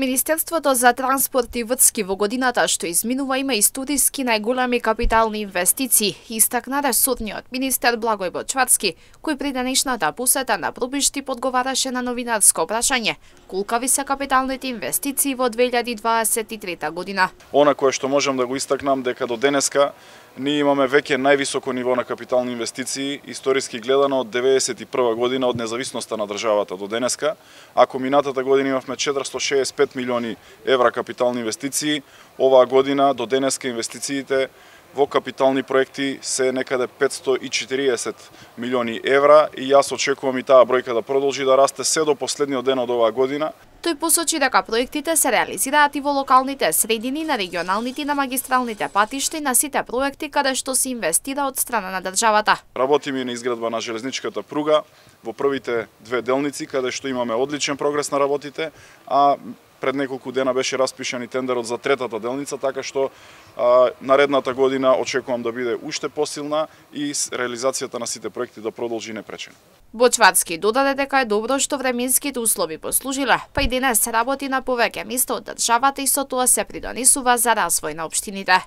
Министерството за транспорт и врски во годината што изминува има историски најголеми капитални инвестиции, истакна ресурниот министер Благој Бочварски, кој при денешната посета на Пробишти подговараше на новинарско прашање колкави се капиталните инвестиции во 2023 година. Она кое што можам да го истакнам дека до денеска ние имаме веќе највисоко ниво на капитални инвестиции, историски гледано од 91 година од независноста на државата до денеска. Ако минатата година имавме 465 милиони евра капитални инвестиции, оваа година до денеска инвестициите во капитални проекти се некаде 540 милиони евра и јас очекувам и таа бројка да продолжи да расте се до последниот ден од оваа година. Тој посочи дека проектите се реализираат и во локалните средини, на регионалните и на магистралните патишта и на сите проекти каде што се инвестира од страна на државата. Работиме на изградба на железничката пруга во првите две делници каде што имаме одличен прогрес на работите, а пред неколку дена беше распишан и тендерот за третата делница, така што а, наредната година очекувам да биде уште посилна и реализацијата на сите проекти да продолжи непречено. Бочварски додаде дека е добро што временските услови послужиле, па и денес се работи на повеќе места од државата и со тоа се придонесува за развој на општините.